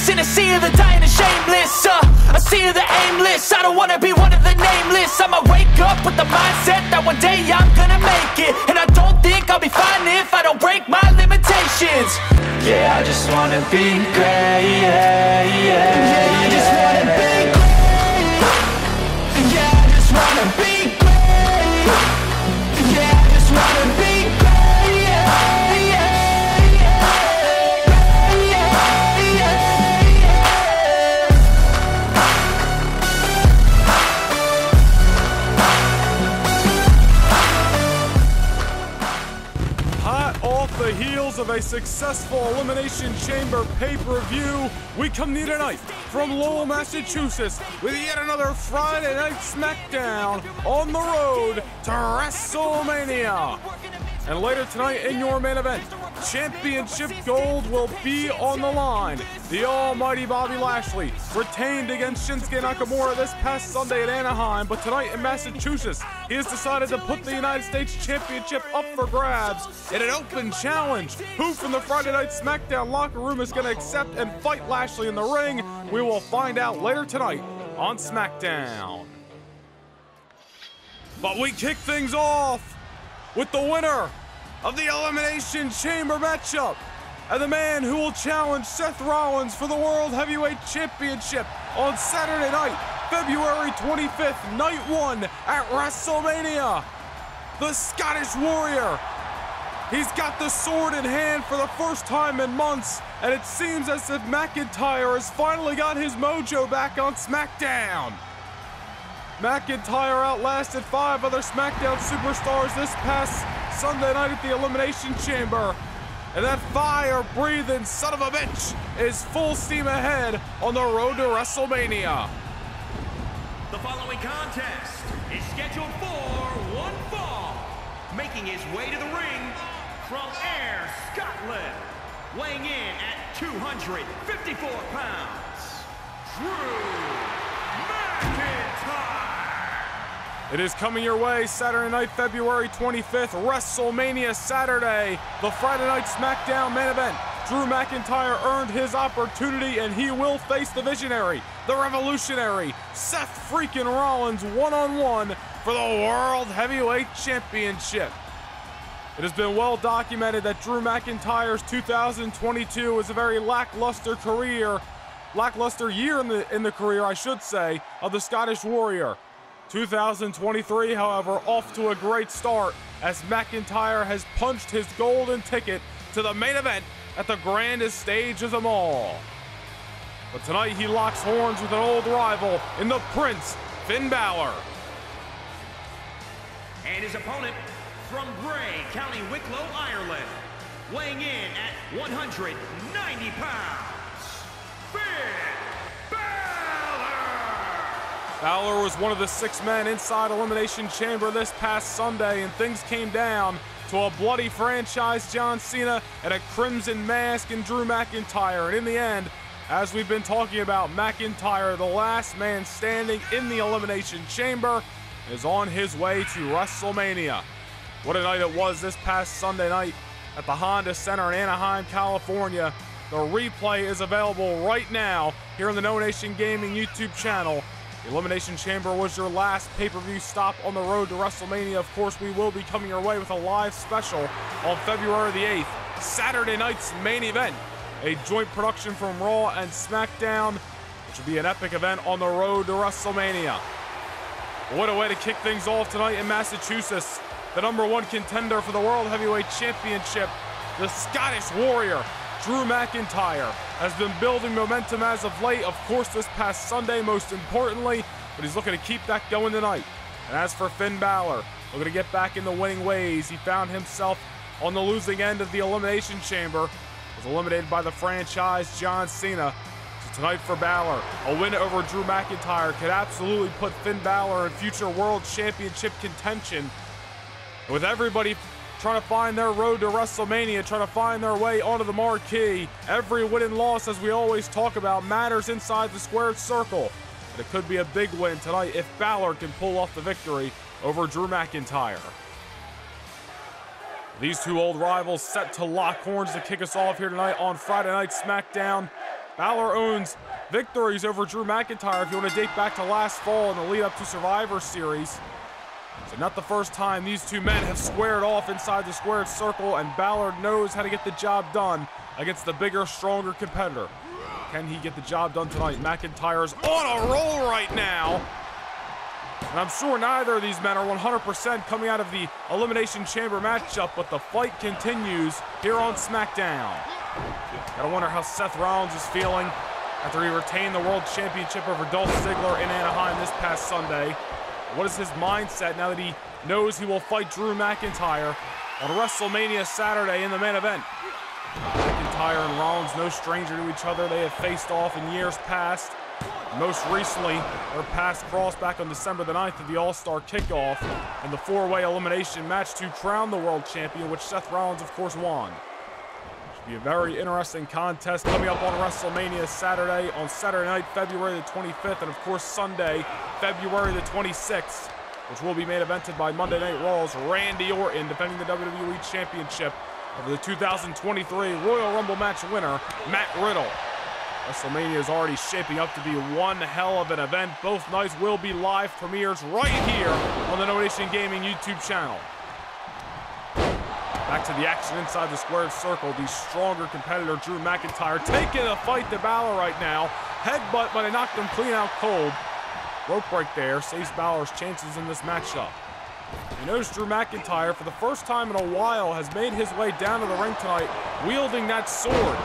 nameless In a sea of the dying and shameless uh, A sea of the aimless. I don't wanna be one of the nameless. I'ma wake up with the mindset That one day I'm gonna make it. And I don't think I'll be fine if I don't break my limitations. Yeah, I just wanna be great Yeah, yeah, yeah I just wanna be great a successful Elimination Chamber pay-per-view, we come you tonight from Lowell, Massachusetts with yet another Friday Night SmackDown on the road to WrestleMania. And later tonight in your main event, Championship Gold will be on the line. The almighty Bobby Lashley retained against Shinsuke Nakamura this past Sunday at Anaheim, but tonight in Massachusetts, he has decided to put the United States Championship up for grabs in an open challenge. Who from the Friday Night SmackDown locker room is going to accept and fight Lashley in the ring? We will find out later tonight on SmackDown. But we kick things off with the winner of the Elimination Chamber matchup and the man who will challenge Seth Rollins for the World Heavyweight Championship on Saturday night, February 25th, night one at WrestleMania. The Scottish Warrior. He's got the sword in hand for the first time in months, and it seems as if McIntyre has finally got his mojo back on SmackDown. McIntyre outlasted five other SmackDown superstars this past Sunday night at the Elimination Chamber. And that fire breathing son of a bitch is full steam ahead on the road to WrestleMania. The following contest is scheduled for one fall. Making his way to the ring from Ayr Scotland. Weighing in at 254 pounds, Drew It is coming your way Saturday night, February 25th, WrestleMania Saturday, the Friday Night SmackDown main event. Drew McIntyre earned his opportunity and he will face the visionary, the revolutionary, Seth freaking Rollins one on one for the World Heavyweight Championship. It has been well documented that Drew McIntyre's 2022 was a very lackluster career, lackluster year in the in the career, I should say, of the Scottish Warrior. 2023, however, off to a great start as McIntyre has punched his golden ticket to the main event at the grandest stage of them all. But tonight he locks horns with an old rival in the Prince, Finn Balor. And his opponent from Bray, County Wicklow, Ireland. Weighing in at 190 pounds, Finn Balor. Was one of the six men inside Elimination Chamber this past Sunday, and things came down to a bloody franchise John Cena and a crimson mask and Drew McIntyre. And in the end, as we've been talking about, McIntyre, the last man standing in the Elimination Chamber, is on his way to WrestleMania. What a night it was this past Sunday night at the Honda Center in Anaheim, California. The replay is available right now here on the Noah Nation Gaming YouTube channel. Elimination Chamber was your last pay-per-view stop on the road to WrestleMania. Of course, we will be coming your way with a live special on February the 8th, Saturday night's main event, a joint production from Raw and SmackDown, which will be an epic event on the road to WrestleMania. What a way to kick things off tonight in Massachusetts. The number one contender for the World Heavyweight Championship, the Scottish Warrior, Drew McIntyre, has been building momentum as of late. Of course, this past Sunday, most importantly, but he's looking to keep that going tonight. And as for Finn Balor, looking to get back in the winning ways. He found himself on the losing end of the Elimination Chamber, was eliminated by the franchise John Cena. So tonight for Balor, a win over Drew McIntyre could absolutely put Finn Balor in future World Championship contention. With everybody trying to find their road to WrestleMania, trying to find their way onto the marquee, every win and loss, as we always talk about, matters inside the squared circle. And it could be a big win tonight if Balor can pull off the victory over Drew McIntyre. These two old rivals set to lock horns to kick us off here tonight on Friday Night SmackDown. Balor owns victories over Drew McIntyre if you want to date back to last fall in the lead up to Survivor Series. So not the first time these two men have squared off inside the squared circle, and Balor knows how to get the job done against the bigger, stronger competitor. Can he get the job done tonight? McIntyre's on a roll right now. And I'm sure neither of these men are 100% coming out of the Elimination Chamber matchup, but the fight continues here on SmackDown. Gotta wonder how Seth Rollins is feeling after he retained the World Championship over Dolph Ziggler in Anaheim this past Sunday. What is his mindset now that he knows he will fight Drew McIntyre on WrestleMania Saturday in the main event? McIntyre and Rollins, no stranger to each other. They have faced off in years past. Most recently, their past crossed back on December the 9th at the All-Star Kickoff in the four-way elimination match to crown the world champion, which Seth Rollins, of course, won. Be a very interesting contest coming up on WrestleMania Saturday, on Saturday night, February the 25th, and of course Sunday, February the 26th, which will be main evented by Monday Night Raw's Randy Orton, defending the WWE Championship over the 2023 Royal Rumble match winner, Matt Riddle. WrestleMania is already shaping up to be one hell of an event. Both nights will be live premieres right here on the Noah Nation Gaming YouTube channel. Back to the action inside the squared circle. The stronger competitor, Drew McIntyre, taking a fight to Balor right now. Headbutt, but they knocked him clean out cold. Rope break there saves Balor's chances in this matchup. You notice Drew McIntyre, for the first time in a while, has made his way down to the ring tonight, wielding that sword.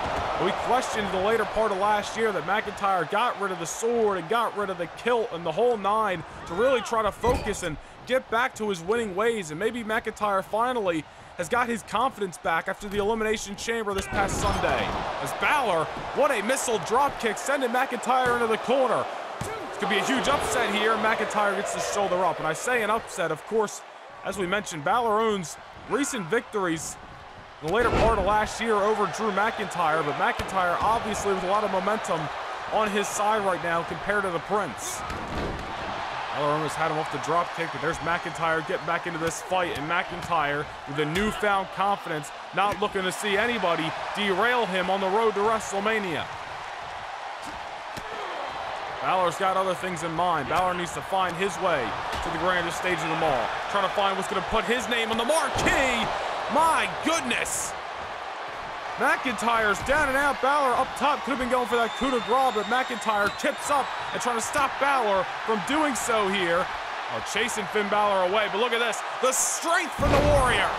We questioned the later part of last year that McIntyre got rid of the sword and got rid of the kilt and the whole nine to really try to focus and get back to his winning ways. And maybe McIntyre finally has got his confidence back after the Elimination Chamber this past Sunday. As Balor, what a missile drop kick, sending McIntyre into the corner. This could be a huge upset here. McIntyre gets the shoulder up. And I say an upset, of course, as we mentioned, Balor owns recent victories in the later part of last year over Drew McIntyre, but McIntyre obviously with a lot of momentum on his side right now compared to the Prince. Almost had him off the drop kick, but there's McIntyre getting back into this fight, and McIntyre with a newfound confidence, not looking to see anybody derail him on the road to WrestleMania. Balor's got other things in mind. Balor needs to find his way to the grandest stage of them all. Trying to find what's going to put his name on the marquee. My goodness. McIntyre's down and out. Balor up top could have been going for that coup de grace, but McIntyre tips up and trying to stop Balor from doing so here. Oh, chasing Finn Balor away, but look at this. The strength from the Warrior.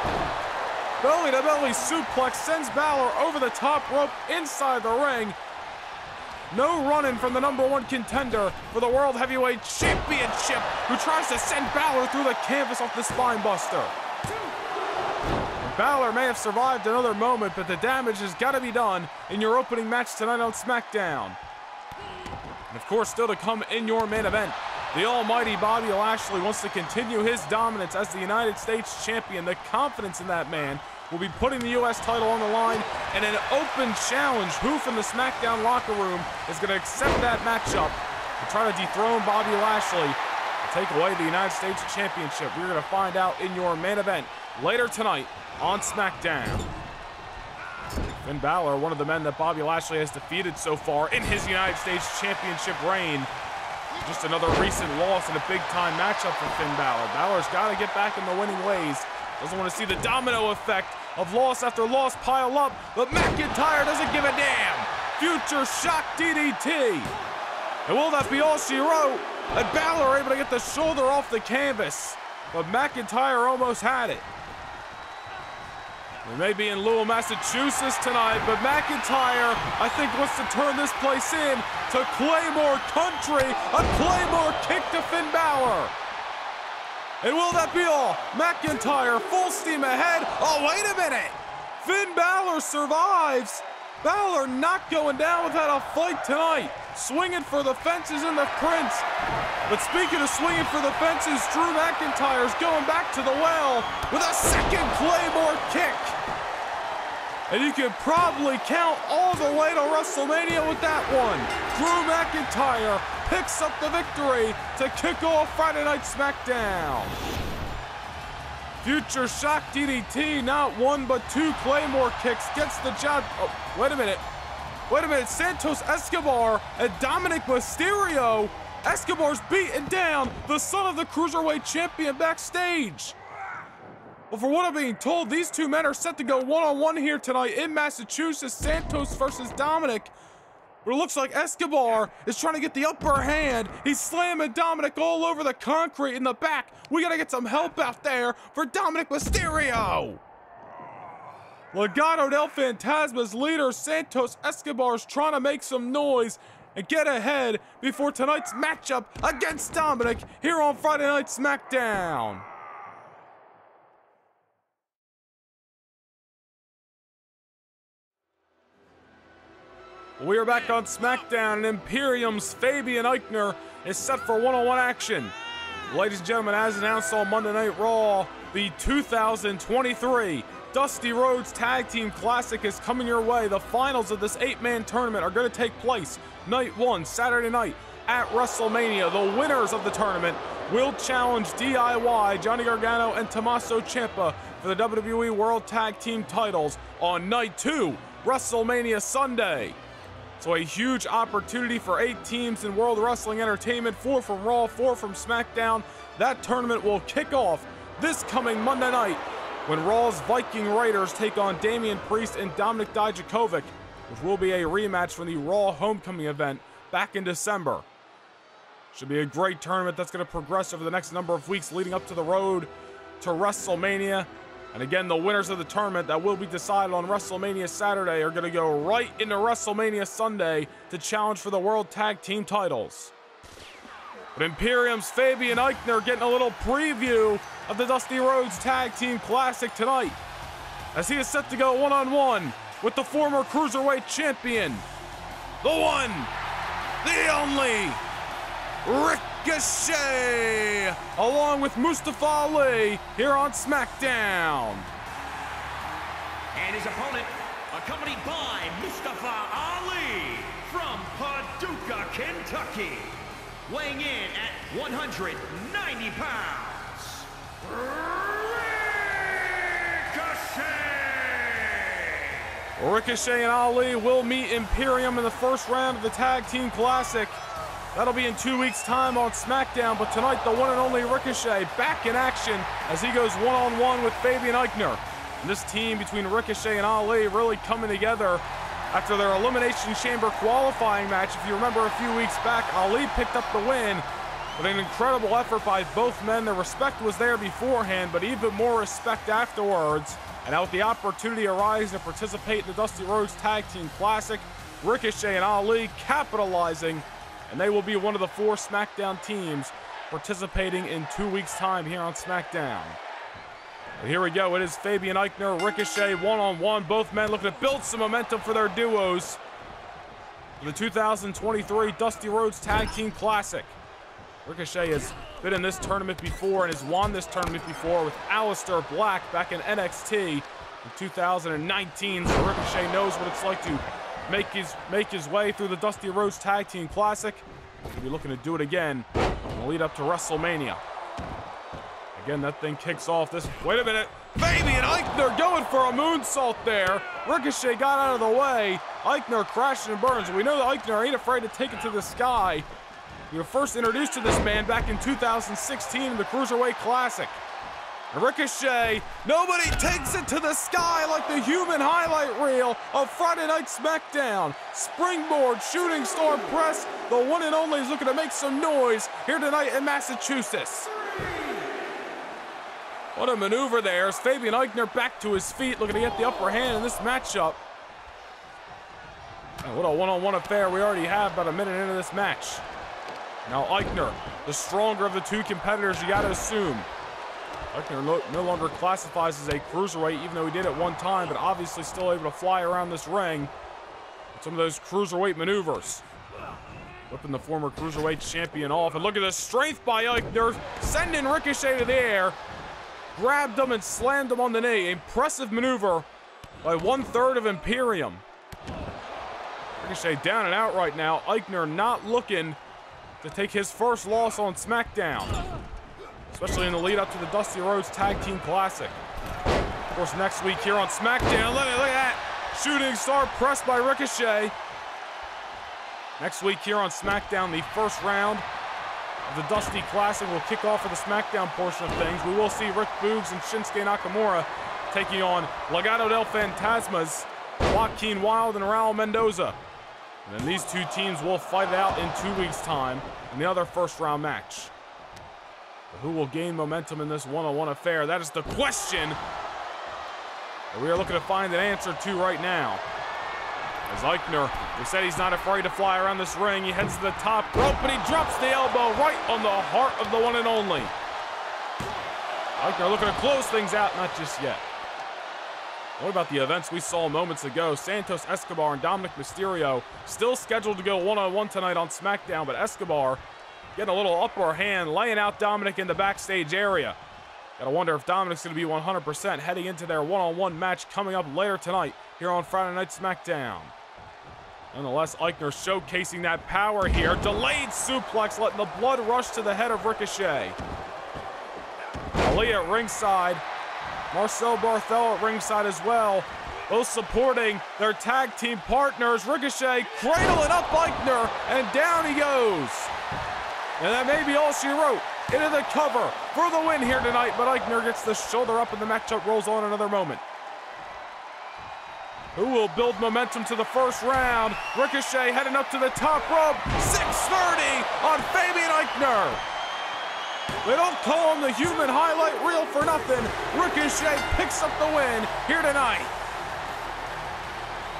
Belly to belly suplex sends Balor over the top rope inside the ring. No running from the number one contender for the World Heavyweight Championship, who tries to send Balor through the canvas off the spine buster. Balor may have survived another moment, but the damage has got to be done in your opening match tonight on SmackDown. And of course, still to come in your main event, the almighty Bobby Lashley wants to continue his dominance as the United States champion. The confidence in that man will be putting the U.S. title on the line and an open challenge. Who from the SmackDown locker room is going to accept that matchup and try to dethrone Bobby Lashley and take away the United States Championship? We're going to find out in your main event later tonight on SmackDown. Finn Balor, one of the men that Bobby Lashley has defeated so far in his United States Championship reign. Just another recent loss in a big-time matchup for Finn Balor. Balor's got to get back in the winning ways. Doesn't want to see the domino effect of loss after loss pile up, but McIntyre doesn't give a damn. Future shock DDT. And will that be all she wrote? And Balor able to get the shoulder off the canvas, but McIntyre almost had it. We may be in Lowell, Massachusetts tonight, but McIntyre, I think, wants to turn this place in to Claymore Country. A Claymore kick to Finn Balor. And will that be all? McIntyre full steam ahead. Oh, wait a minute. Finn Balor survives. Balor not going down without a fight tonight. Swinging for the fences in the Prince. But speaking of swinging for the fences, Drew McIntyre's going back to the well with a second Claymore kick. And you can probably count all the way to WrestleMania with that one. Drew McIntyre picks up the victory to kick off Friday Night SmackDown. Future Shock DDT, not one but two Claymore kicks, gets the job. Oh, wait a minute. Wait a minute, Santos Escobar and Dominic Mysterio. Escobar's beating down the son of the Cruiserweight Champion backstage. Well, for what I'm being told, these two men are set to go one-on-one here tonight in Massachusetts. Santos versus Dominic. But it looks like Escobar is trying to get the upper hand. He's slamming Dominic all over the concrete in the back. We gotta get some help out there for Dominic Mysterio. Legado del Fantasma's leader, Santos Escobar, is trying to make some noise and get ahead before tonight's matchup against Dominic here on Friday Night SmackDown. We are back on SmackDown, and Imperium's Fabian Aichner is set for one-on-one action. Ladies and gentlemen, as announced on Monday Night Raw, the 2023 Dusty Rhodes Tag Team Classic is coming your way. The finals of this eight-man tournament are going to take place night one, Saturday night, at WrestleMania. The winners of the tournament will challenge DIY, Johnny Gargano, and Tommaso Ciampa for the WWE World Tag Team titles on night two, WrestleMania Sunday. So a huge opportunity for eight teams in World Wrestling Entertainment, four from Raw, four from SmackDown. That tournament will kick off this coming Monday night when Raw's Viking Raiders take on Damian Priest and Dominik Dijakovic, which will be a rematch from the Raw Homecoming event back in December. Should be a great tournament that's going to progress over the next number of weeks leading up to the road to WrestleMania. And again, the winners of the tournament that will be decided on WrestleMania Saturday are going to go right into WrestleMania Sunday to challenge for the World Tag Team titles. But Imperium's Fabian Aichner getting a little preview of the Dusty Rhodes Tag Team Classic tonight as he is set to go one-on-one -on -one with the former Cruiserweight Champion, the one, the only, Ricochet, along with Mustafa Ali here on SmackDown. And his opponent, accompanied by Mustafa Ali from Paducah, Kentucky, weighing in at 190 pounds, Ricochet! Ricochet and Ali will meet Imperium in the first round of the Tag Team Classic. That'll be in two weeks' time on SmackDown, but tonight the one and only Ricochet back in action as he goes one-on-one -on -one with Fabian Aichner. And this team between Ricochet and Ali really coming together after their Elimination Chamber qualifying match. If you remember a few weeks back, Ali picked up the win with an incredible effort by both men. The respect was there beforehand, but even more respect afterwards. And now with the opportunity arise to participate in the Dusty Rhodes Tag Team Classic, Ricochet and Ali capitalizing and they will be one of the four SmackDown teams participating in two weeks' time here on SmackDown. But here we go. It is Fabian Aichner, Ricochet, one-on-one. Both men looking to build some momentum for their duos. The 2023 Dusty Rhodes Tag Team Classic. Ricochet has been in this tournament before and has won this tournament before with Aleister Black back in NXT in 2019. So Ricochet knows what it's like to make his make his way through the Dusty Rhodes Tag Team Classic. He'll be looking to do it again in the lead up to WrestleMania. Again, that thing kicks off this. Wait a minute. Fabian Aichner going for a moonsault there. Ricochet got out of the way. Aichner crashes and burns. We know that Aichner ain't afraid to take it to the sky. We were first introduced to this man back in 2016 in the Cruiserweight Classic. And Ricochet, nobody takes it to the sky like the human highlight reel of Friday Night SmackDown. Springboard, shooting star press, the one and only is looking to make some noise here tonight in Massachusetts. What a maneuver there as Fabian Aichner back to his feet, looking to get the upper hand in this matchup. And what a one-on-one -on -one affair we already have about a minute into this match. Now Aichner, the stronger of the two competitors, you gotta assume. Aichner no, no longer classifies as a cruiserweight, even though he did at one time, but obviously still able to fly around this ring with some of those cruiserweight maneuvers. Whipping the former cruiserweight champion off. And look at the strength by Aichner, sending Ricochet to the air. Grabbed him and slammed him on the knee. Impressive maneuver by one-third of Imperium. Ricochet down and out right now. Aichner not looking to take his first loss on SmackDown especially in the lead up to the Dusty Rhodes Tag Team Classic. Of course, next week here on SmackDown, look at, look at that. Shooting star pressed by Ricochet. Next week here on SmackDown, the first round the Dusty Classic will kick off for the SmackDown portion of things. We will see Rick Boogs and Shinsuke Nakamura taking on Legado del Fantasmas, Joaquin Wilde and Raul Mendoza. And then these two teams will fight it out in two weeks' time in the other first round match. But who will gain momentum in this one-on-one affair? That is the question that we are looking to find an answer to right now. As Aichner, we said he's not afraid to fly around this ring. He heads to the top rope, but he drops the elbow right on the heart of the one and only. Aichner looking to close things out, not just yet. What about the events we saw moments ago? Santos Escobar and Dominic Mysterio still scheduled to go one-on-one tonight on SmackDown, but Escobar getting a little upper hand, laying out Dominic in the backstage area. Gotta wonder if Dominic's gonna be 100% heading into their one-on-one match coming up later tonight here on Friday Night SmackDown. Nonetheless, Aichner showcasing that power here. Delayed suplex, letting the blood rush to the head of Ricochet. Ali at ringside. Marcel Barthel at ringside as well. Both supporting their tag team partners. Ricochet cradling up Aichner, and down he goes. And that may be all she wrote. Into the cover for the win here tonight, but Aichner gets the shoulder up and the matchup rolls on another moment who will build momentum to the first round. Ricochet heading up to the top rope. 630 on Fabian Aichner. They don't call him the human highlight reel for nothing. Ricochet picks up the win here tonight.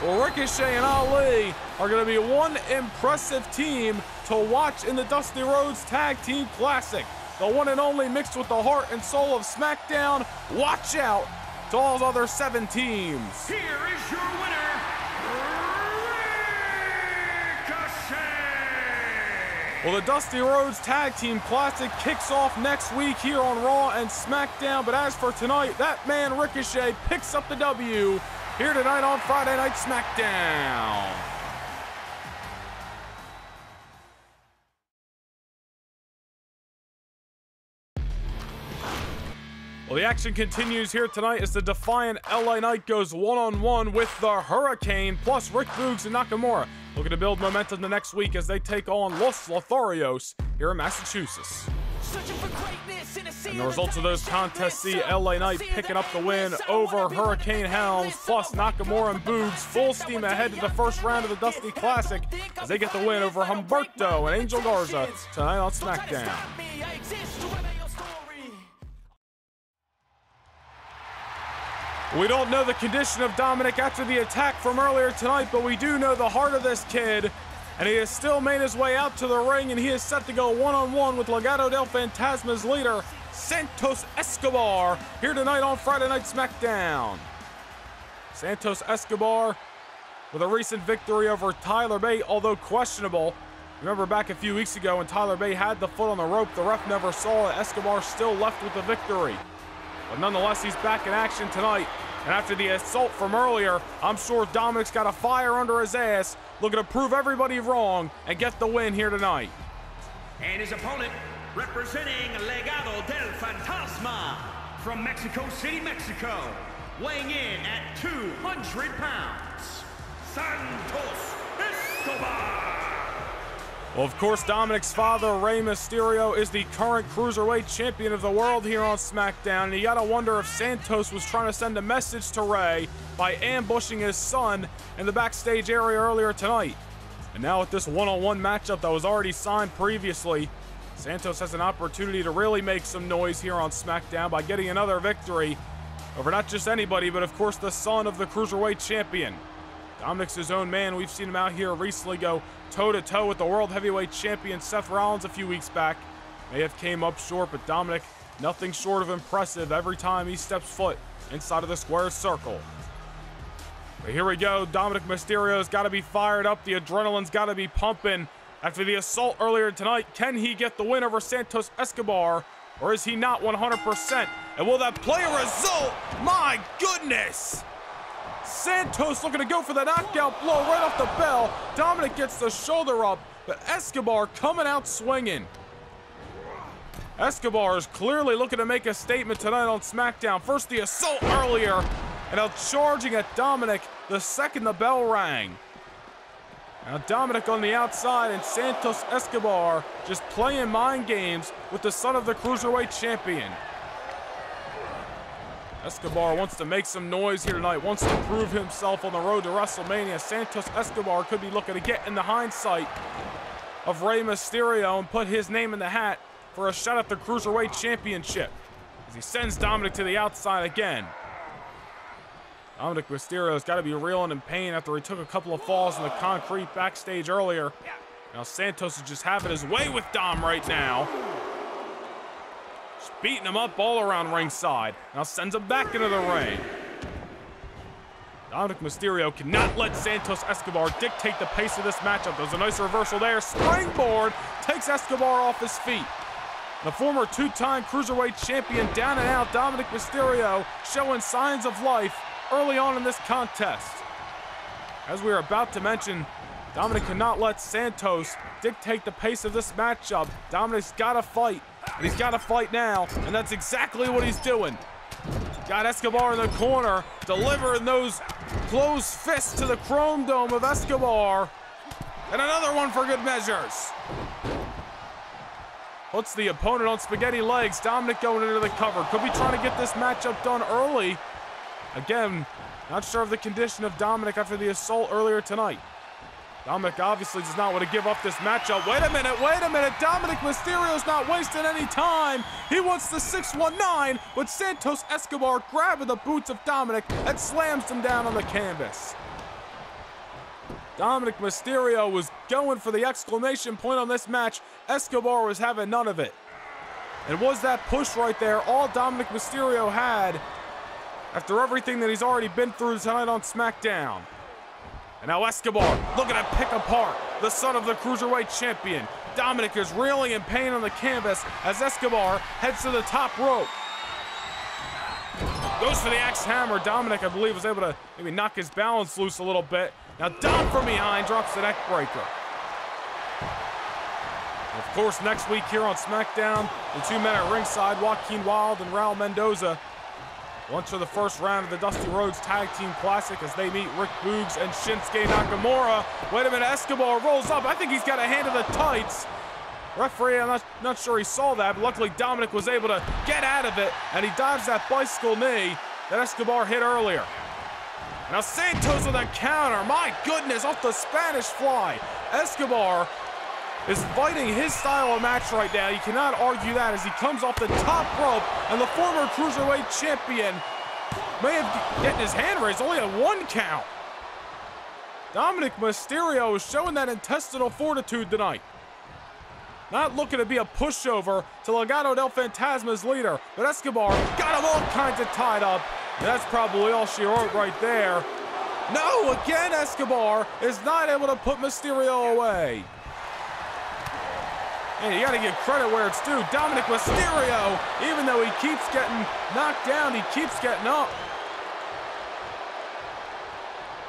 Well, Ricochet and Ali are going to be one impressive team to watch in the Dusty Rhodes Tag Team Classic. The one and only mixed with the heart and soul of SmackDown. Watch out to all other seven teams. Here is your winner, Ricochet! Well, the Dusty Rhodes Tag Team Classic kicks off next week here on Raw and SmackDown. But as for tonight, that man Ricochet picks up the W here tonight on Friday Night SmackDown. Well, the action continues here tonight as the defiant LA Knight goes one-on-one with the Hurricane, plus Rick Boogs and Nakamura, looking to build momentum the next week as they take on Los Lotharios here in Massachusetts. And the results of those contests see LA Knight picking up the win over Hurricane Helms, plus Nakamura and Boogs full steam ahead to the first round of the Dusty Classic as they get the win over Humberto and Angel Garza tonight on SmackDown. We don't know the condition of Dominic after the attack from earlier tonight, but we do know the heart of this kid. And he has still made his way out to the ring, and he is set to go one-on-one with Legado del Fantasma's leader, Santos Escobar, here tonight on Friday Night SmackDown. Santos Escobar with a recent victory over Tyler Bate, although questionable. Remember back a few weeks ago when Tyler Bate had the foot on the rope, the ref never saw it. Escobar still left with the victory. But nonetheless, he's back in action tonight. And after the assault from earlier, I'm sure Dominic's got a fire under his ass, looking to prove everybody wrong and get the win here tonight. And his opponent, representing Legado del Fantasma from Mexico City, Mexico, weighing in at 200 pounds, Santos Escobar. Well, of course, Dominic's father, Rey Mysterio, is the current Cruiserweight Champion of the world here on SmackDown. And you gotta wonder if Santos was trying to send a message to Rey by ambushing his son in the backstage area earlier tonight. And now with this one-on-one matchup that was already signed previously, Santos has an opportunity to really make some noise here on SmackDown by getting another victory over not just anybody, but of course the son of the Cruiserweight Champion. Dominic's his own man. We've seen him out here recently go toe-to-toe -to -toe with the World Heavyweight Champion Seth Rollins a few weeks back. May have came up short, but Dominic, nothing short of impressive every time he steps foot inside of the square circle. But here we go. Dominic Mysterio's got to be fired up. The adrenaline's got to be pumping. After the assault earlier tonight, can he get the win over Santos Escobar? Or is he not 100%? And will that play a result? My goodness! Santos looking to go for the knockout blow right off the bell. Dominic gets the shoulder up, but Escobar coming out swinging. Escobar is clearly looking to make a statement tonight on SmackDown. First the assault earlier, and now charging at Dominic the second the bell rang. Now Dominic on the outside and Santos Escobar just playing mind games with the son of the Cruiserweight Champion. Escobar wants to make some noise here tonight, wants to prove himself on the road to WrestleMania. Santos Escobar could be looking to get in the hindsight of Rey Mysterio and put his name in the hat for a shot at the Cruiserweight Championship as he sends Dominic to the outside again. Dominic Mysterio's got to be reeling in pain after he took a couple of falls in the concrete backstage earlier. Now Santos is just having his way with Dom right now. Just beating him up all around ringside. Now sends him back into the ring. Dominic Mysterio cannot let Santos Escobar dictate the pace of this matchup. There's a nice reversal there. Springboard takes Escobar off his feet. The former two-time Cruiserweight champion down and out, Dominic Mysterio, showing signs of life early on in this contest. As we are about to mention, Dominic cannot let Santos dictate the pace of this matchup. Dominic's got to fight, and he's got to fight now, and that's exactly what he's doing. Got Escobar in the corner, delivering those closed fists to the chrome dome of Escobar. And another one for good measures. Puts the opponent on spaghetti legs. Dominic going into the cover. Could be trying to get this matchup done early. Again, not sure of the condition of Dominic after the assault earlier tonight. Dominic obviously does not want to give up this matchup. Wait a minute, wait a minute. Dominic Mysterio's not wasting any time. He wants the 619, but Santos Escobar grabbing the boots of Dominic and slams him down on the canvas. Dominic Mysterio was going for the exclamation point on this match. Escobar was having none of it. And was that push right there all Dominic Mysterio had after everything that he's already been through tonight on SmackDown. And now Escobar looking to pick apart the son of the Cruiserweight Champion. Dominic is reeling in pain on the canvas as Escobar heads to the top rope. Goes for the axe hammer. Dominic, I believe, was able to maybe knock his balance loose a little bit. Now Dom from behind drops the neck breaker. Of course, next week here on SmackDown, the two men at ringside, Joaquin Wilde and Raul Mendoza, once for the first round of the Dusty Rhodes Tag Team Classic as they meet Rick Boogs and Shinsuke Nakamura. Wait a minute, Escobar rolls up. I think he's got a hand of the tights. Referee, I'm not, not sure he saw that, but luckily Dominic was able to get out of it, and he dives that bicycle knee that Escobar hit earlier. Now Santos with a counter. My goodness, off the Spanish fly. Escobar is fighting his style of match right now. You cannot argue that as he comes off the top rope and the former Cruiserweight champion may have getting his hand raised only at one count. Dominic Mysterio is showing that intestinal fortitude tonight. Not looking to be a pushover to Legado del Fantasma's leader, but Escobar got him all kinds of tied up. And that's probably all she wrote right there. No, again, Escobar is not able to put Mysterio away. And you gotta give credit where it's due. Dominic Mysterio, even though he keeps getting knocked down, he keeps getting up.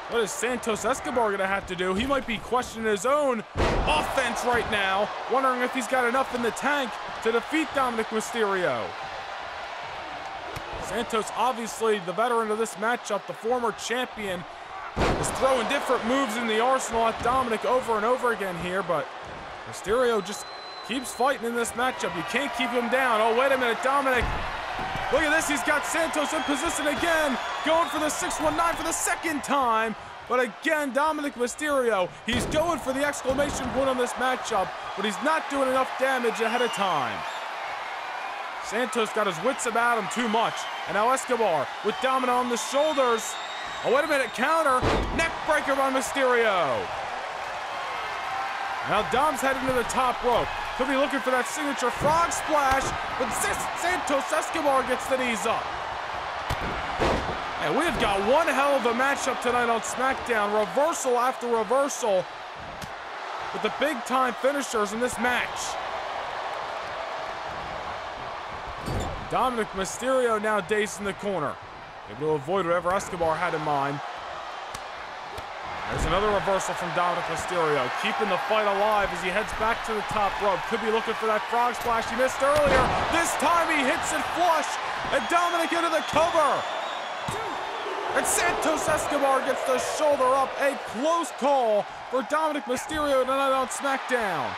What is Santos Escobar gonna have to do? He might be questioning his own offense right now, wondering if he's got enough in the tank to defeat Dominic Mysterio. Santos, obviously the veteran of this matchup, the former champion, is throwing different moves in the arsenal at Dominic over and over again here, but Mysterio just Keeps fighting in this matchup. You can't keep him down. Oh, wait a minute, Dominic. Look at this. He's got Santos in position again. Going for the 619 for the second time. But again, Dominic Mysterio, he's going for the exclamation point on this matchup, but he's not doing enough damage ahead of time. Santos got his wits about him too much. And now Escobar with Dominic on the shoulders. Oh, wait a minute, counter. Neck breaker by Mysterio. Now Dom's heading to the top rope. Could be looking for that signature frog splash, but Santos Escobar gets the knees up. And we have got one hell of a matchup tonight on SmackDown. Reversal after reversal with the big time finishers in this match. Dominic Mysterio now dazed in the corner. Able to avoid whatever Escobar had in mind. There's another reversal from Dominic Mysterio, keeping the fight alive as he heads back to the top rope. Could be looking for that frog splash he missed earlier. This time he hits it flush, and Dominic into the cover. And Santos Escobar gets the shoulder up. A close call for Dominic Mysterio tonight on SmackDown.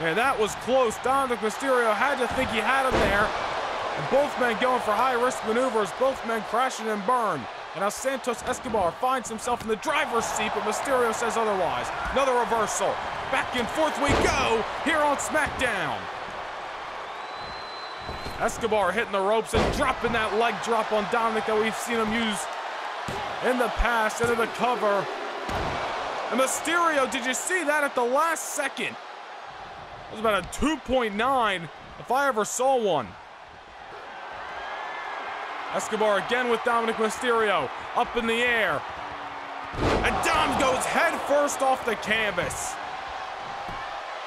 Man, that was close. Dominic Mysterio had to think he had him there. And both men going for high-risk maneuvers, both men crashing and burn. And now Santos Escobar finds himself in the driver's seat, but Mysterio says otherwise. Another reversal. Back and forth we go here on SmackDown. Escobar hitting the ropes and dropping that leg drop on Dominic that we've seen him use in the past into the cover. And Mysterio, did you see that at the last second? It was about a 2.9 if I ever saw one. Escobar again with Dominic Mysterio up in the air. And Dom goes head first off the canvas.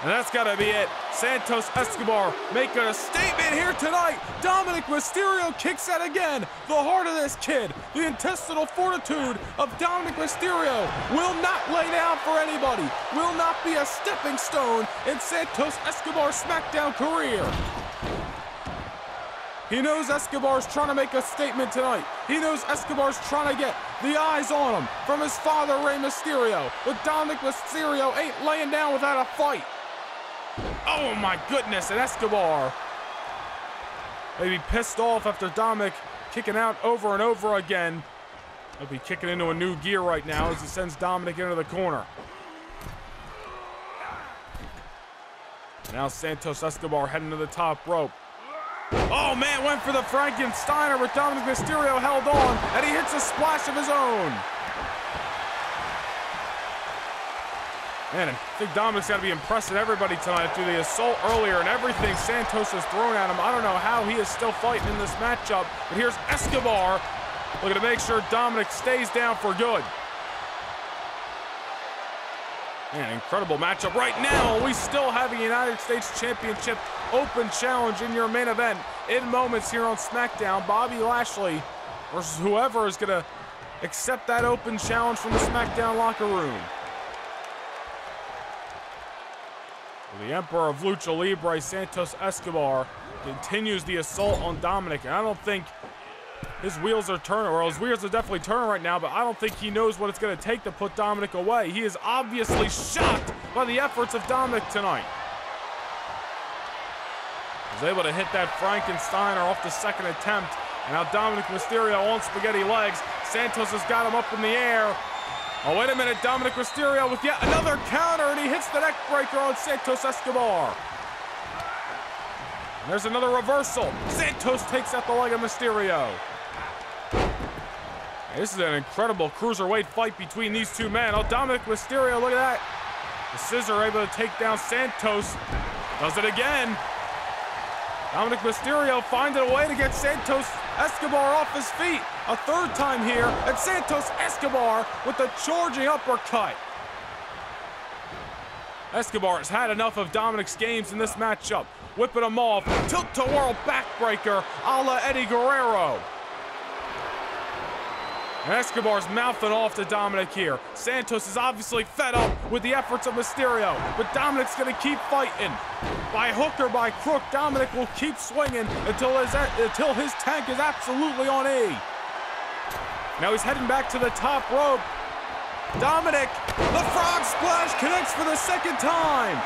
And that's got to be it. Santos Escobar making a statement here tonight. Dominic Mysterio kicks out again. The heart of this kid, the intestinal fortitude of Dominic Mysterio will not lay down for anybody, will not be a stepping stone in Santos Escobar's SmackDown career. He knows Escobar's trying to make a statement tonight. He knows Escobar's trying to get the eyes on him from his father, Rey Mysterio. But Dominic Mysterio ain't laying down without a fight. Oh my goodness, and Escobar. Maybe pissed off after Dominic kicking out over and over again. He'll be kicking into a new gear right now as he sends Dominic into the corner. Now Santos Escobar heading to the top rope. Oh man, went for the Frankensteiner, but Dominic Mysterio held on, and he hits a splash of his own. Man, I think Dominic's got to be impressing everybody tonight after the assault earlier and everything Santos has thrown at him. I don't know how he is still fighting in this matchup, but here's Escobar looking to make sure Dominic stays down for good. Man, incredible matchup right now. We still have a United States Championship Open Challenge in your main event in moments here on SmackDown. Bobby Lashley versus whoever is going to accept that open challenge from the SmackDown locker room. The Emperor of Lucha Libre, Santos Escobar, continues the assault on Dominic. And I don't think his wheels are turning, or his wheels are definitely turning right now, but I don't think he knows what it's going to take to put Dominic away. He is obviously shocked by the efforts of Dominic tonight. Was able to hit that Frankensteiner off the second attempt. And now Dominic Mysterio on spaghetti legs. Santos has got him up in the air. Oh, wait a minute. Dominic Mysterio with yet another counter, and he hits the neck breaker on Santos Escobar. And there's another reversal. Santos takes out the leg of Mysterio. This is an incredible cruiserweight fight between these two men. Oh, Dominic Mysterio, look at that. The scissor able to take down Santos. Does it again. Dominic Mysterio finds a way to get Santos Escobar off his feet. A third time here, and Santos Escobar with the charging uppercut. Escobar has had enough of Dominic's games in this matchup. Whipping him off, tilt-to-whirl backbreaker a la Eddie Guerrero. And Escobar's mouthing off to Dominic here. Santos is obviously fed up with the efforts of Mysterio, but Dominic's gonna keep fighting. By hook or by crook, Dominic will keep swinging until his, until his tank is absolutely on E. Now he's heading back to the top rope. Dominic, the frog splash connects for the second time.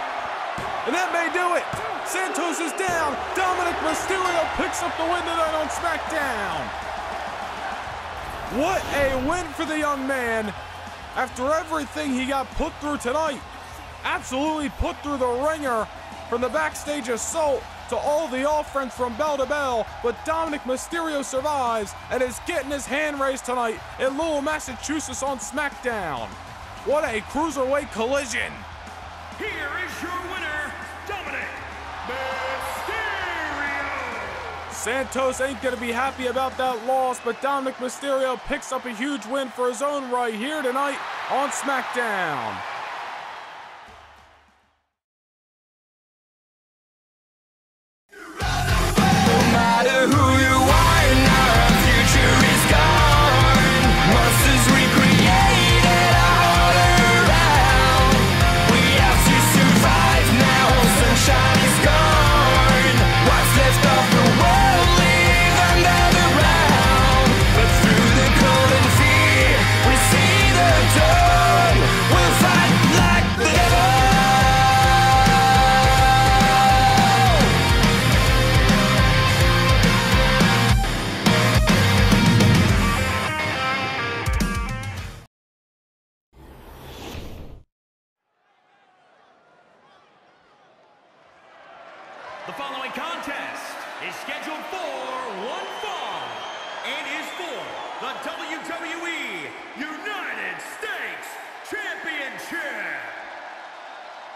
And that may do it. Santos is down. Dominic Mysterio picks up the win tonight on SmackDown. What a win for the young man after everything he got put through tonight. Absolutely put through the ringer from the backstage assault to all the offense from bell to bell, but Dominic Mysterio survives and is getting his hand raised tonight in Lowell, Massachusetts on SmackDown. What a cruiserweight collision! Here is your winner, Dominic Mysterio! Santos ain't gonna be happy about that loss, but Dominic Mysterio picks up a huge win for his own right here tonight on SmackDown.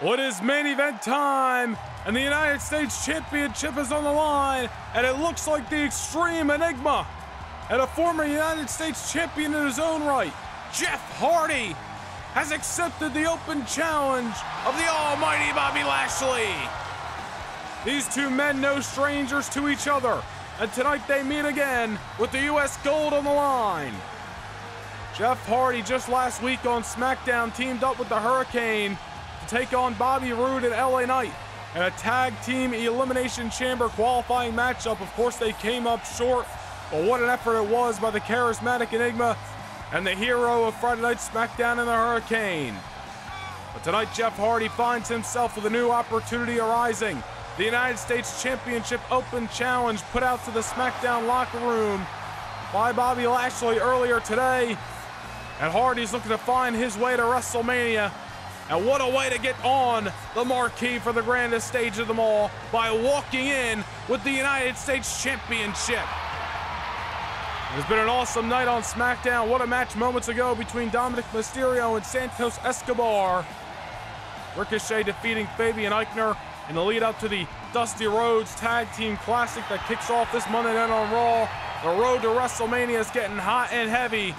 What is main event time? And the United States Championship is on the line, and it looks like the Extreme Enigma and a former United States champion in his own right, Jeff Hardy, has accepted the open challenge of the almighty Bobby Lashley. These two men no strangers to each other, and tonight they meet again with the U.S. Gold on the line. Jeff Hardy just last week on SmackDown teamed up with the Hurricane take on Bobby Roode and LA Knight in a tag team elimination chamber qualifying matchup. Of course, they came up short, but what an effort it was by the charismatic Enigma and the hero of Friday Night SmackDown in the Hurricane. But tonight, Jeff Hardy finds himself with a new opportunity arising. The United States Championship Open Challenge put out to the SmackDown locker room by Bobby Lashley earlier today. And Hardy's looking to find his way to WrestleMania. And what a way to get on the marquee for the grandest stage of them all by walking in with the United States Championship. It's been an awesome night on SmackDown. What a match moments ago between Dominik Mysterio and Santos Escobar. Ricochet defeating Fabian Aichner in the lead up to the Dusty Rhodes Tag Team Classic that kicks off this Monday night on Raw. The road to WrestleMania is getting hot and heavy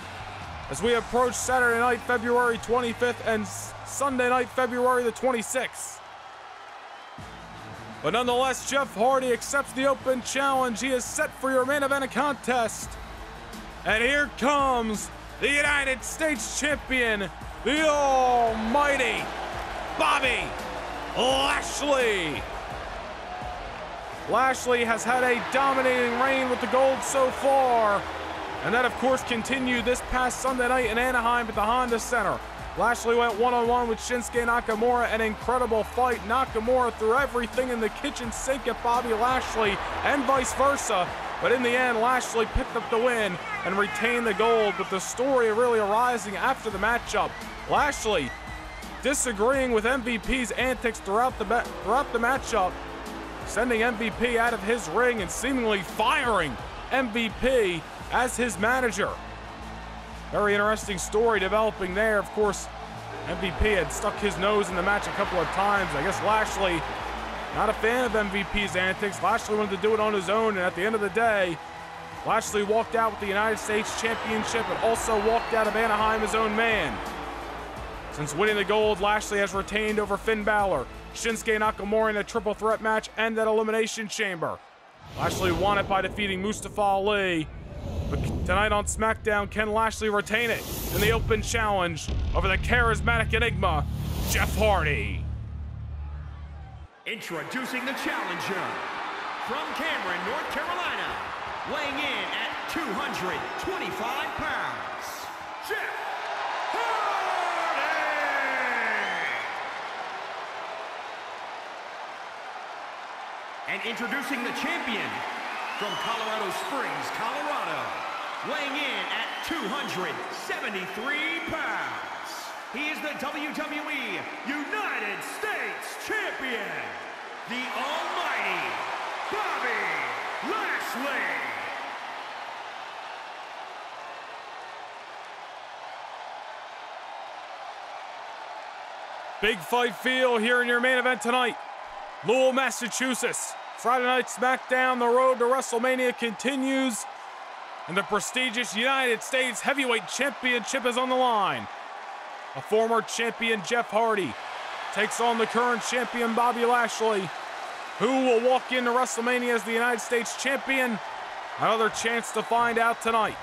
as we approach Saturday night, February 25th, and Sunday night, February the 26th. But nonetheless, Jeff Hardy accepts the open challenge. He is set for your main event contest. And here comes the United States champion, the almighty Bobby Lashley. Lashley has had a dominating reign with the gold so far. And that, of course, continued this past Sunday night in Anaheim at the Honda Center. Lashley went one-on-one with Shinsuke Nakamura, an incredible fight. Nakamura threw everything in the kitchen sink at Bobby Lashley and vice versa. But in the end, Lashley picked up the win and retained the gold. But the story really arising after the matchup. Lashley disagreeing with MVP's antics throughout the throughout the matchup, sending MVP out of his ring and seemingly firing MVP as his manager. Very interesting story developing there. Of course, MVP had stuck his nose in the match a couple of times. I guess Lashley not a fan of MVP's antics. Lashley wanted to do it on his own, and at the end of the day, Lashley walked out with the United States Championship and also walked out of Anaheim his own man. Since winning the gold, Lashley has retained over Finn Balor, Shinsuke Nakamura in a triple threat match and that Elimination Chamber. Lashley won it by defeating Mustafa Ali. But tonight on SmackDown, can Lashley retain it in the open challenge over the charismatic enigma, Jeff Hardy? Introducing the challenger from Cameron, North Carolina, weighing in at 225 pounds, Jeff Hardy! And introducing the champion from Colorado Springs, Colorado, weighing in at 273 pounds. He is the WWE United States Champion, the almighty Bobby Lashley. Big fight feel here in your main event tonight. Lowell, Massachusetts. Friday Night SmackDown, the road to WrestleMania continues, and the prestigious United States Heavyweight Championship is on the line. A former champion, Jeff Hardy, takes on the current champion, Bobby Lashley, who will walk into WrestleMania as the United States champion. Another chance to find out tonight.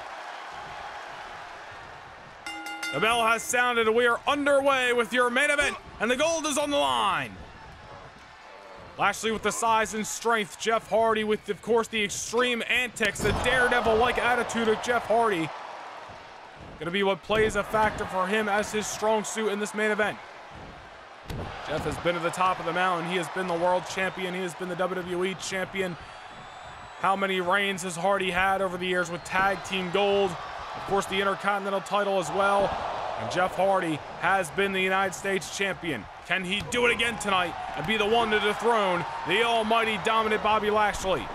The bell has sounded, and we are underway with your main event, and the gold is on the line. Lashley with the size and strength, Jeff Hardy with, of course, the extreme antics, the daredevil-like attitude of Jeff Hardy. Gonna be what plays a factor for him as his strong suit in this main event. Jeff has been at the top of the mountain. He has been the world champion. He has been the WWE champion. How many reigns has Hardy had over the years with tag team gold? Of course, the Intercontinental title as well. And Jeff Hardy has been the United States champion. Can he do it again tonight and be the one to dethrone the almighty dominant Bobby Lashley?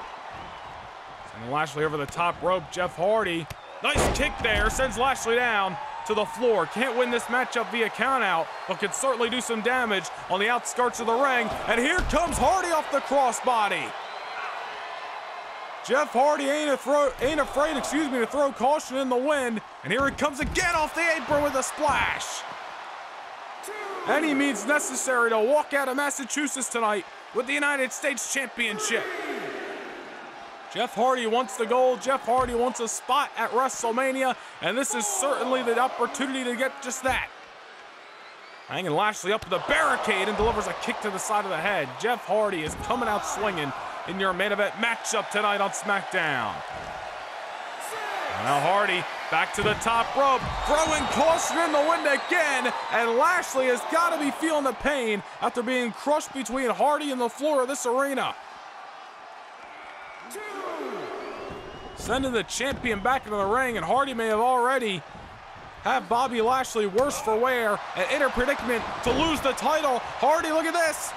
Sending Lashley over the top rope. Jeff Hardy Nice kick there, sends Lashley down to the floor. Can't win this matchup via countout, but can certainly do some damage on the outskirts of the ring. And here comes Hardy off the crossbody. Jeff Hardy ain't, ain't afraid, excuse me, to throw caution in the wind. And here he comes again off the apron with a splash. Any means necessary to walk out of Massachusetts tonight with the United States Championship. Jeff Hardy wants the gold. Jeff Hardy wants a spot at WrestleMania, and this is certainly the opportunity to get just that. Hanging Lashley up to the barricade and delivers a kick to the side of the head. Jeff Hardy is coming out swinging in your main event matchup tonight on SmackDown. Now Hardy back to the top rope, throwing caution in the wind again, and Lashley has got to be feeling the pain after being crushed between Hardy and the floor of this arena. Sending the champion back into the ring, and Hardy may have already have Bobby Lashley worse for wear and in a predicament to lose the title. Hardy, look at this.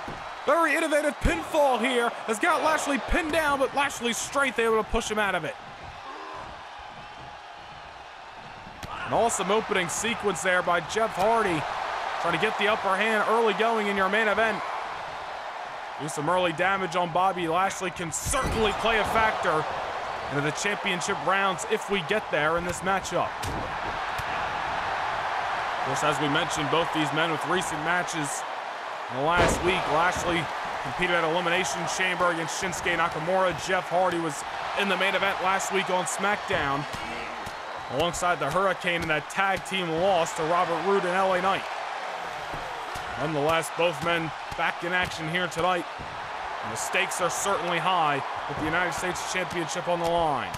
Very innovative pinfall here. Has got Lashley pinned down, but Lashley's strength able to push him out of it. An awesome opening sequence there by Jeff Hardy. Trying to get the upper hand early going in your main event. Do some early damage on Bobby Lashley can certainly play a factor into the championship rounds if we get there in this matchup. Of course, as we mentioned, both these men with recent matches in the last week, Lashley competed at Elimination Chamber against Shinsuke Nakamura. Jeff Hardy was in the main event last week on SmackDown alongside the Hurricane in that tag team loss to Robert Roode and LA Knight. Nonetheless, both men back in action here tonight. And the stakes are certainly high with the United States Championship on the line.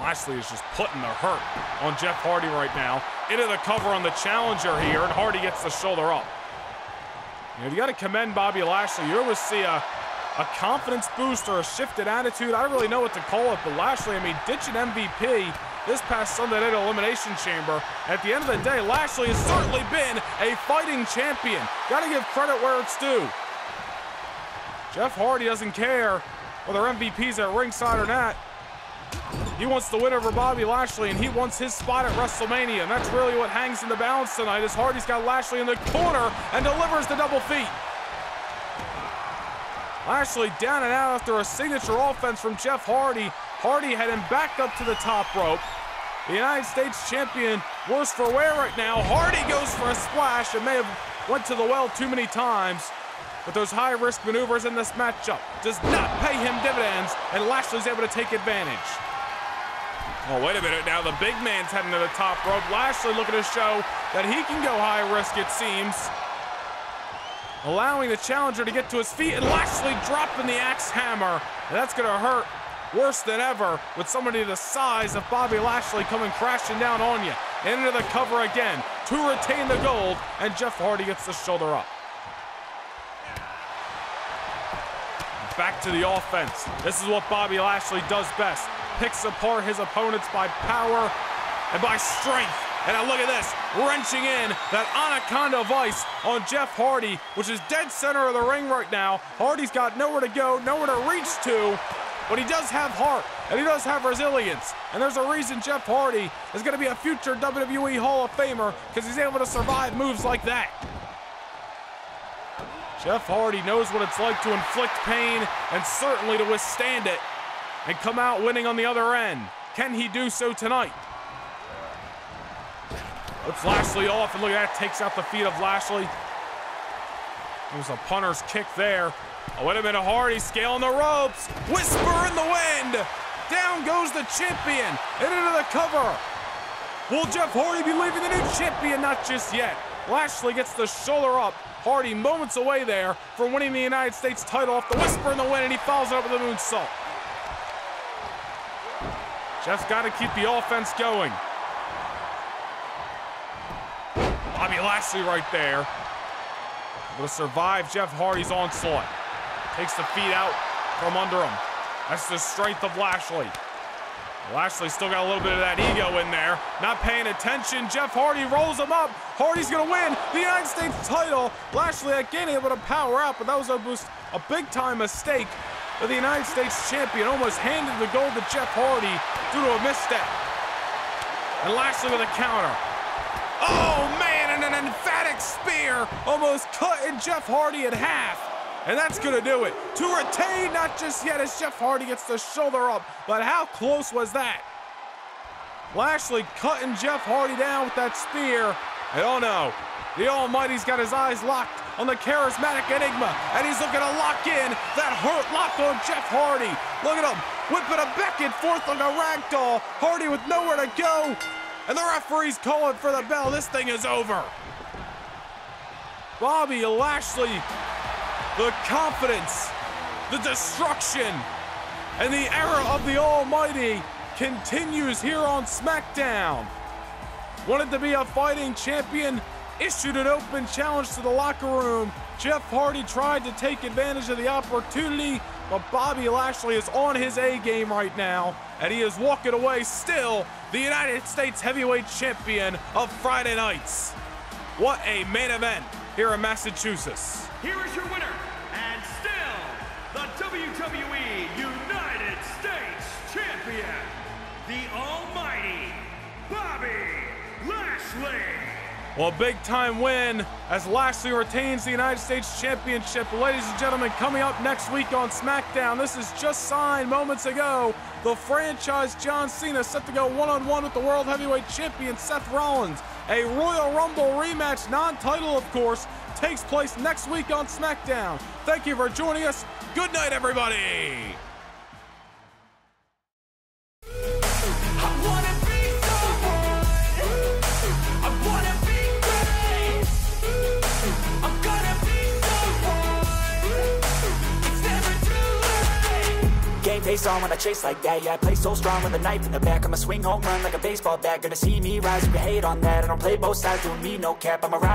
Lashley is just putting the hurt on Jeff Hardy right now. Into the cover on the challenger here, and Hardy gets the shoulder up. You know, you got to commend Bobby Lashley. You always see a, a confidence boost or a shifted attitude. I don't really know what to call it, but Lashley, I mean, ditching MVP this past Sunday night Elimination Chamber. At the end of the day, Lashley has certainly been a fighting champion. Got to give credit where it's due. Jeff Hardy doesn't care whether MVP's at ringside or not. He wants the win over Bobby Lashley, and he wants his spot at WrestleMania. And that's really what hangs in the balance tonight as Hardy's got Lashley in the corner and delivers the double feet. Lashley down and out after a signature offense from Jeff Hardy. Hardy had him back up to the top rope. The United States champion, worse for wear right now. Hardy goes for a splash and may have went to the well too many times. But those high-risk maneuvers in this matchup does not pay him dividends, and Lashley's able to take advantage. Oh, wait a minute now. The big man's heading to the top rope. Lashley looking to show that he can go high risk, it seems. Allowing the challenger to get to his feet, and Lashley dropping the axe hammer. And that's going to hurt worse than ever with somebody the size of Bobby Lashley coming crashing down on you. Into the cover again to retain the gold, and Jeff Hardy gets the shoulder up. Back to the offense. This is what Bobby Lashley does best. Picks apart his opponents by power and by strength. And now look at this, wrenching in that Anaconda Vice on Jeff Hardy, which is dead center of the ring right now. Hardy's got nowhere to go, nowhere to reach to, but he does have heart, and he does have resilience. And there's a reason Jeff Hardy is going to be a future WWE Hall of Famer, because he's able to survive moves like that. Jeff Hardy knows what it's like to inflict pain and certainly to withstand it and come out winning on the other end. Can he do so tonight? Puts Lashley off, and look at that, takes out the feet of Lashley. There's a punter's kick there. Oh, wait a minute, Hardy scaling the ropes. Whisper in the wind. Down goes the champion and into the cover. Will Jeff Hardy be leaving the new champion? Not just yet. Lashley gets the shoulder up. Hardy moments away there from winning the United States title off the whisper in the wind, and he follows it up with a moonsault. Jeff's got to keep the offense going. Bobby Lashley right there. Will survive Jeff Hardy's onslaught. Takes the feet out from under him. That's the strength of Lashley. Lashley still got a little bit of that ego in there. Not paying attention. Jeff Hardy rolls him up. Hardy's going to win the United States title. Lashley again able to power out, but that was a, boost, a big time mistake. But the United States champion almost handed the gold to Jeff Hardy due to a misstep. And Lashley with a counter. Oh, man, and an emphatic spear almost cutting Jeff Hardy in half. And that's going to do it. To retain, not just yet as Jeff Hardy gets the shoulder up, but how close was that? Lashley cutting Jeff Hardy down with that spear. And oh no, the Almighty's got his eyes locked on the charismatic Enigma, and he's looking to lock in that hurt lock on Jeff Hardy. Look at him, whipping a back and forth like a rag doll. Hardy with nowhere to go, and the referee's calling for the bell. This thing is over. Bobby Lashley, the confidence, the destruction, and the era of the Almighty continues here on SmackDown. Wanted to be a fighting champion, issued an open challenge to the locker room. Jeff Hardy tried to take advantage of the opportunity, but Bobby Lashley is on his A game right now, and he is walking away still the United States Heavyweight Champion of Friday nights. What a main event here in Massachusetts. Here is your winner, WWE United States Champion, the Almighty Bobby Lashley. Well, big time win as Lashley retains the United States Championship. Ladies and gentlemen, coming up next week on SmackDown, this is just signed moments ago. The franchise John Cena set to go one on one with the World Heavyweight Champion Seth Rollins. A Royal Rumble rematch, non title, of course, takes place next week on SmackDown. Thank you for joining us. Good night, everybody. I wanna be someone. I wanna be great. I'm gonna be someone. It's never too late. Game face on when I chase like that Yeah, I play so strong with a knife in the back I'ma swing home run like a baseball bat Gonna see me rise, you can hate on that I don't play both sides, doing me no cap I'm a ride